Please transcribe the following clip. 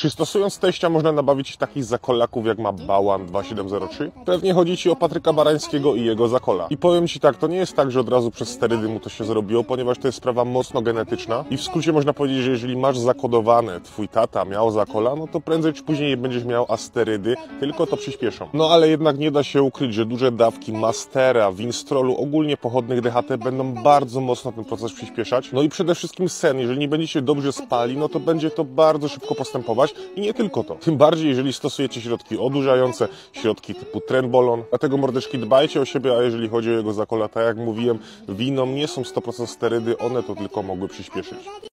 Czy stosując teścia można nabawić takich zakolaków jak ma Bałan 2703? Pewnie chodzi Ci o Patryka Barańskiego i jego zakola. I powiem Ci tak, to nie jest tak, że od razu przez sterydy mu to się zrobiło, ponieważ to jest sprawa mocno genetyczna i w skrócie można powiedzieć, że jeżeli masz zakodowane, Twój tata miał zakola, no to prędzej czy później będziesz miał asterydy, tylko to przyspieszą. No ale jednak nie da się ukryć, że duże dawki Mastera, Winstrolu, ogólnie pochodnych DHT będą bardzo mocno ten proces przyspieszać. No i przede wszystkim sen, jeżeli nie będziecie dobrze spali, no to będzie to bardzo szybko postępować i nie tylko to. Tym bardziej, jeżeli stosujecie środki odurzające, środki typu trenbolon. Dlatego mordeczki dbajcie o siebie, a jeżeli chodzi o jego zakola, tak jak mówiłem, winom nie są 100% sterydy, one to tylko mogły przyspieszyć.